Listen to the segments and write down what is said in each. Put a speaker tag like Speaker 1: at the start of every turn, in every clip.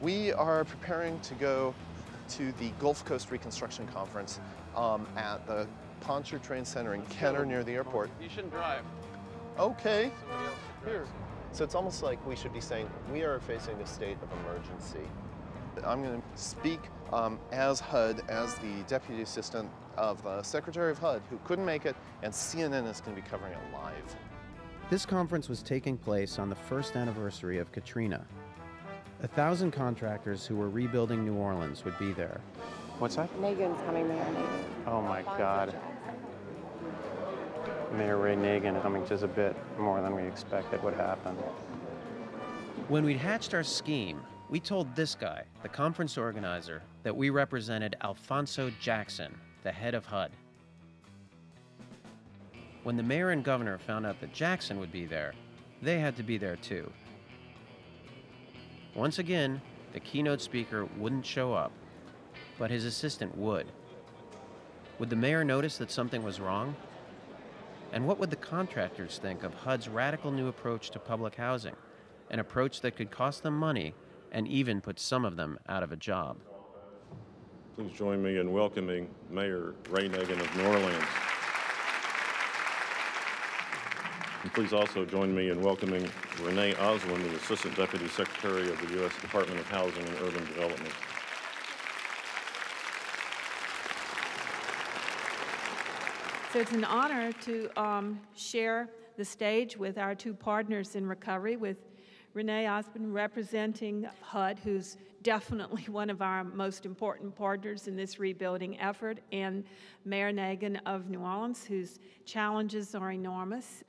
Speaker 1: We are preparing to go to the Gulf Coast Reconstruction Conference um, at the Pontchartrain Center in Kenner near the airport.
Speaker 2: You shouldn't drive.
Speaker 1: Okay,
Speaker 2: Somebody else should
Speaker 1: here. So it's almost like we should be saying we are facing a state of emergency. I'm going to speak um, as HUD, as the Deputy Assistant of the Secretary of HUD, who couldn't make it, and CNN is going to be covering it live.
Speaker 3: This conference was taking place on the first anniversary of Katrina. A thousand contractors who were rebuilding New Orleans would be there.
Speaker 4: What's that?
Speaker 5: Nagin's coming, Mayor Nagin.
Speaker 4: Oh my
Speaker 5: Alphonso
Speaker 4: God.
Speaker 5: Jackson.
Speaker 4: Mayor Ray Nagin coming just a bit more than we expected would happen.
Speaker 3: When we'd hatched our scheme, we told this guy, the conference organizer, that we represented Alphonso Jackson, the head of HUD. When the mayor and governor found out that Jackson would be there, they had to be there too. Once again, the keynote speaker wouldn't show up, but his assistant would. Would the mayor notice that something was wrong? And what would the contractors think of HUD's radical new approach to public housing? An approach that could cost them money and even put some of them out of a job.
Speaker 6: Please join me in welcoming Mayor Ray Nagin of New Orleans. And please also join me in welcoming Renee Oswin, the Assistant Deputy Secretary of the U.S. Department of Housing and Urban Development.
Speaker 7: So it's an honor to um, share the stage with our two partners in recovery, with Renee Osmond representing HUD, who's definitely one of our most important partners in this rebuilding effort, and Mayor Nagin of New Orleans, whose challenges are enormous.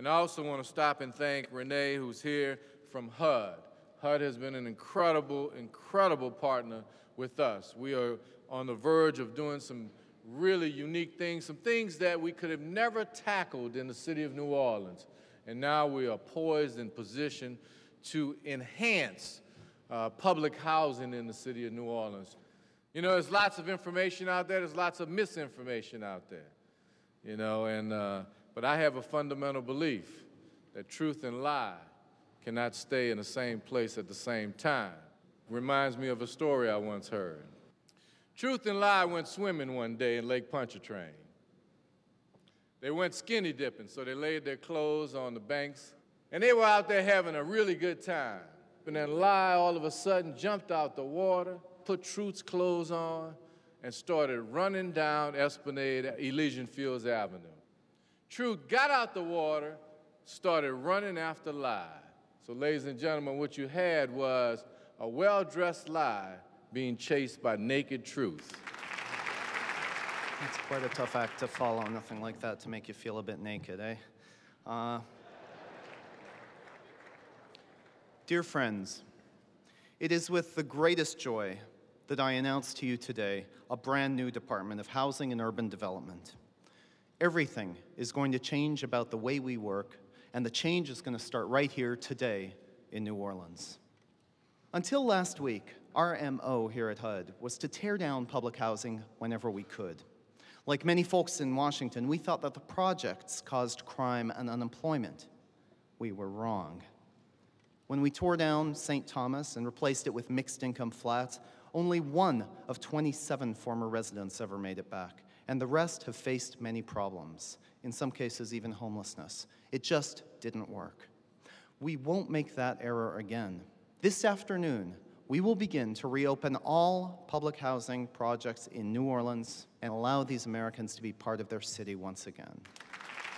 Speaker 2: And I also want to stop and thank Renee, who's here from HUD. HUD has been an incredible, incredible partner with us. We are on the verge of doing some really unique things, some things that we could have never tackled in the city of New Orleans. And now we are poised and positioned to enhance uh, public housing in the city of New Orleans. You know, there's lots of information out there, there's lots of misinformation out there, you know, and, uh, but I have a fundamental belief that truth and lie cannot stay in the same place at the same time. Reminds me of a story I once heard. Truth and lie went swimming one day in Lake Pontchartrain. They went skinny dipping, so they laid their clothes on the banks, and they were out there having a really good time. And then lie all of a sudden jumped out the water, put Truth's clothes on, and started running down Esplanade, Elysian Fields Avenue. Truth got out the water, started running after lie. So, ladies and gentlemen, what you had was a well dressed lie being chased by naked truth.
Speaker 8: It's quite a tough act to follow, nothing like that to make you feel a bit naked, eh? Uh, dear friends, it is with the greatest joy that I announce to you today a brand new Department of Housing and Urban Development. Everything is going to change about the way we work, and the change is going to start right here today in New Orleans. Until last week, our MO here at HUD was to tear down public housing whenever we could. Like many folks in Washington, we thought that the projects caused crime and unemployment. We were wrong. When we tore down St. Thomas and replaced it with mixed income flats, only one of 27 former residents ever made it back, and the rest have faced many problems, in some cases, even homelessness. It just didn't work. We won't make that error again. This afternoon, we will begin to reopen all public housing projects in New Orleans and allow these Americans to be part of their city once again.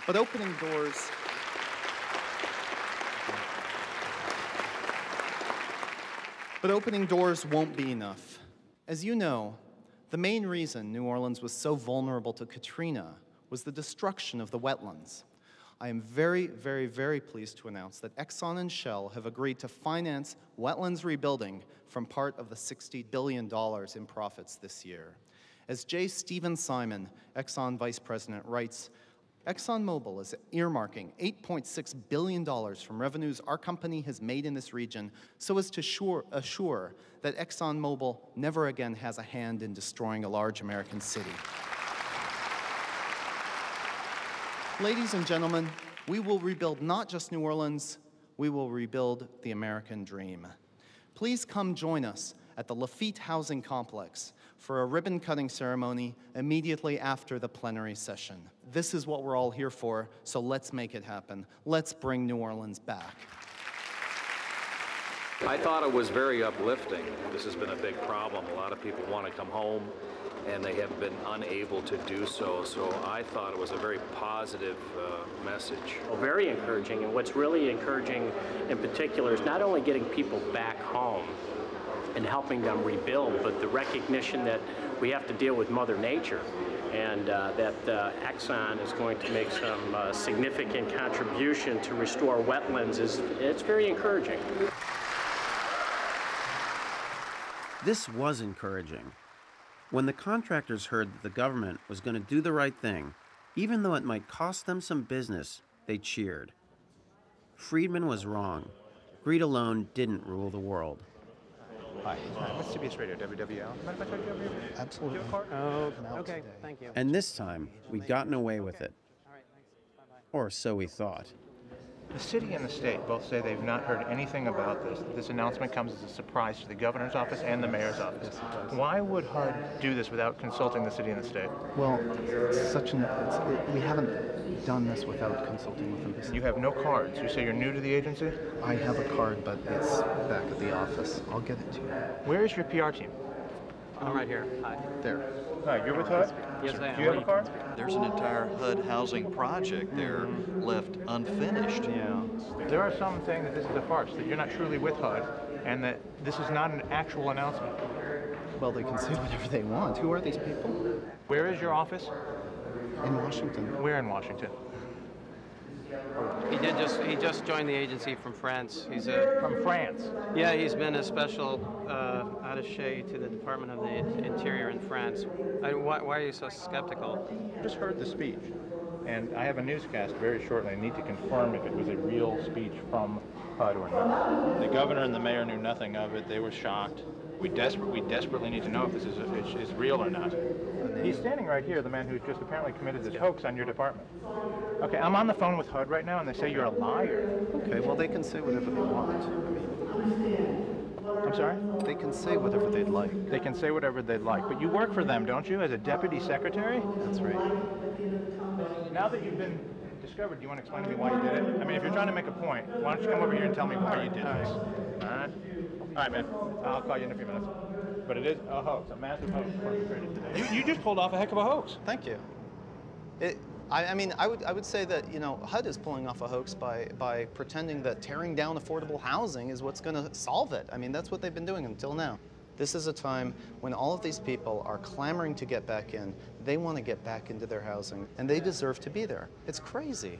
Speaker 8: But opening doors. But opening doors won't be enough. As you know, the main reason New Orleans was so vulnerable to Katrina was the destruction of the wetlands. I am very, very, very pleased to announce that Exxon and Shell have agreed to finance wetlands rebuilding from part of the $60 billion in profits this year. As J. Stephen Simon, Exxon Vice President, writes, ExxonMobil is earmarking $8.6 billion from revenues our company has made in this region so as to sure, assure that ExxonMobil never again has a hand in destroying a large American city. Ladies and gentlemen, we will rebuild not just New Orleans, we will rebuild the American dream. please come join us at the Lafitte Housing Complex for a ribbon cutting ceremony immediately after the plenary session. This is what we're all here for, so let's make it happen. Let's bring New Orleans back.
Speaker 5: I thought it was very uplifting. This has been a big problem. A lot of people want to come home and they have been unable to do so. So I thought it was a very positive uh, message.
Speaker 9: Well, very encouraging. And what's really encouraging in particular is not only getting people back home and helping them rebuild, but the recognition that we have to deal with Mother Nature and uh, that uh, Exxon is going to make some uh, significant contribution to restore wetlands is it's very encouraging.
Speaker 3: This was encouraging. When the contractors heard that the government was going to do the right thing, even though it might cost them some business, they cheered. Friedman was wrong. Greed alone didn't rule the world.
Speaker 10: Hi, uh, what's CBS Radio, WWL? Mind if I talk to you over
Speaker 8: Absolutely.
Speaker 9: Oh, okay, thank you.
Speaker 3: And this time, we'd gotten away with it. Or so we thought.
Speaker 10: The city and the state both say they've not heard anything about this. This announcement comes as a surprise to the governor's office and the mayor's office. Why would HUD do this without consulting the city and the state?
Speaker 11: Well, it's such an it's, it, we haven't done this without consulting with them.
Speaker 10: You have no cards. You say you're new to the agency?
Speaker 11: I have a card, but it's back at the office. I'll get it to you.
Speaker 10: Where is your PR team?
Speaker 9: I'm right here. Hi.
Speaker 11: There.
Speaker 10: Hi, you're with HUD?
Speaker 9: Yes, I am.
Speaker 10: Do you have a card?
Speaker 12: There's an entire HUD housing project there mm-hmm. left unfinished.
Speaker 11: Yeah.
Speaker 10: There are some saying that this is a farce, that you're not truly with HUD, and that this is not an actual announcement.
Speaker 11: Well, they can say whatever they want. Who are these people?
Speaker 10: Where is your office?
Speaker 11: In Washington.
Speaker 10: Where in Washington?
Speaker 9: He did just he just joined the agency from France. He's a
Speaker 10: From France.
Speaker 9: yeah. He's been a special uh, attaché to the Department of the Interior in France. I, why, why are you so skeptical?
Speaker 10: I just heard the speech, and I have a newscast very shortly. I need to confirm if it was a real speech from HUD or not. The governor and the mayor knew nothing of it. They were shocked. We, desper- we desperately need to know if this is, is, is real or not. He's standing right here, the man who's just apparently committed this hoax on your department. Okay, I'm on the phone with HUD right now, and they say you're a liar.
Speaker 11: Okay, well, they can say whatever they want. I mean,
Speaker 10: I'm sorry?
Speaker 11: they can say whatever they'd like.
Speaker 10: They can say whatever they'd like, but you work for them, don't you, as a deputy secretary?
Speaker 11: That's right.
Speaker 10: Now that you've been discovered, do you want to explain to me why you did it? I mean, if you're trying to make a point, why don't you come over here and tell me why you did this? All right? All right, man. I'll call you in a few minutes. But it is a hoax, a massive hoax perpetrated today. You, you just pulled off a heck of a hoax.
Speaker 8: Thank you. It, I, I mean, I would, I would say that, you know, HUD is pulling off a hoax by, by pretending that tearing down affordable housing is what's going to solve it. I mean, that's what they've been doing until now. This is a time when all of these people are clamoring to get back in. They want to get back into their housing, and they deserve to be there. It's crazy.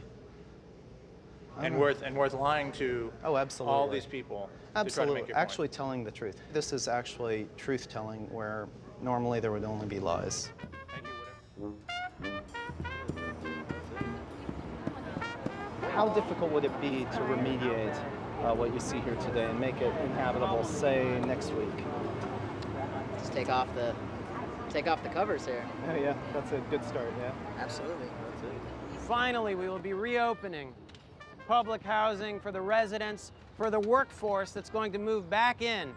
Speaker 10: And worth, and worth lying to
Speaker 8: Oh, absolutely.
Speaker 10: all these people to try to
Speaker 8: Absolutely.
Speaker 10: make your point.
Speaker 8: Actually telling the truth. This is actually truth telling where normally there would only be lies.
Speaker 10: Thank you.
Speaker 11: How difficult would it be to remediate uh, what you see here today and make it inhabitable, say, next week?
Speaker 13: Just take off the take off the covers here.
Speaker 11: Oh, yeah, that's a good start, yeah.
Speaker 13: Absolutely.
Speaker 9: Finally, we will be reopening public housing for the residents, for the workforce that's going to move back in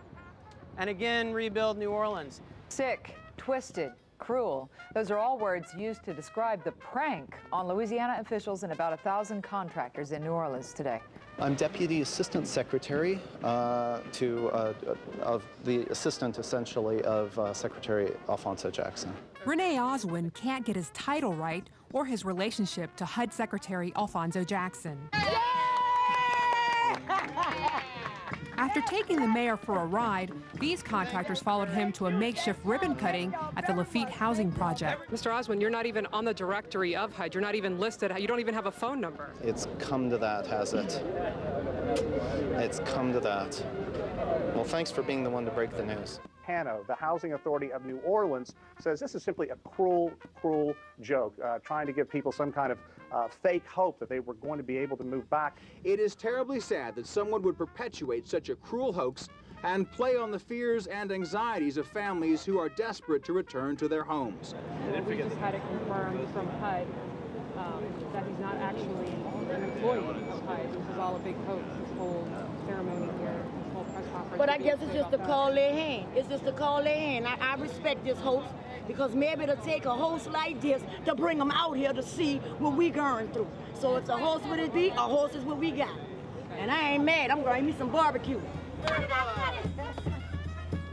Speaker 9: and again rebuild New Orleans.
Speaker 14: Sick, twisted, cruel. Those are all words used to describe the prank on Louisiana officials and about a thousand contractors in New Orleans today.
Speaker 8: I'm Deputy Assistant Secretary uh, to, uh, of the assistant, essentially, of uh, Secretary Alphonso Jackson.
Speaker 15: Renee Oswin can't get his title right or his relationship to HUD Secretary Alphonso Jackson. After taking the mayor for a ride, these contractors followed him to a makeshift ribbon cutting at the Lafitte Housing Project.
Speaker 16: Mr. Oswin, you're not even on the directory of HUD. You're not even listed. You don't even have a phone number.
Speaker 8: It's come to that, has it? It's come to that. Well, thanks for being the one to break the news.
Speaker 17: HANO, the Housing Authority of New Orleans, says this is simply a cruel, cruel joke, uh, trying to give people some kind of uh, fake hope that they were going to be able to move back.
Speaker 18: It is terribly sad that someone would perpetuate such a cruel hoax and play on the fears and anxieties of families who are desperate to return to their homes.
Speaker 19: We just had it confirmed from HUD um, that he's not actually an employee of HUD. This is all a big hoax, this whole ceremony here, this whole press conference.
Speaker 20: But I guess it's just a call their hand. It's just a call their hand. I, I respect this host because maybe it'll take a host like this to bring them out here to see what we going through. So it's a host what it be, a host is what we got. And I ain't mad. I'm going to eat me some barbecue.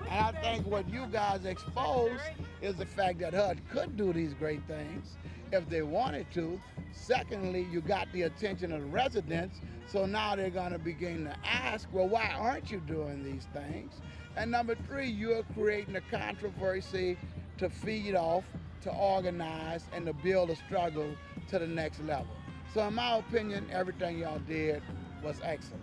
Speaker 21: And I think what you guys exposed is the fact that HUD could do these great things if they wanted to. Secondly, you got the attention of the residents, so now they're going to begin to ask, well, why aren't you doing these things? And number three, you're creating a controversy to feed off, to organize, and to build a struggle to the next level. So in my opinion, everything y'all did was excellent.